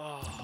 Oh.